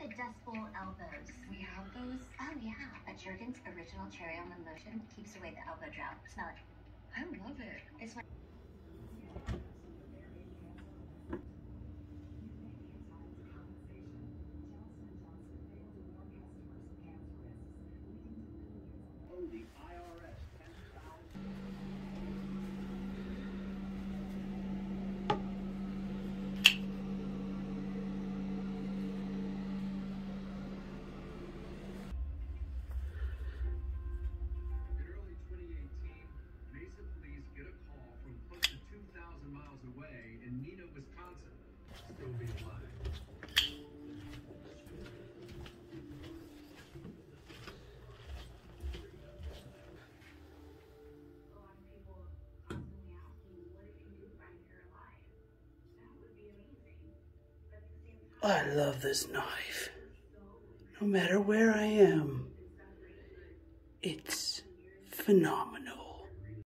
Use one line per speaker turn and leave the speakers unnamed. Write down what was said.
the Dust Bowl elbows?
We have those.
Oh yeah, a Jergens original cherry almond lotion keeps away the elbow drought. Smell it.
I love it.
It's my
I love this knife. No matter where I am, it's phenomenal.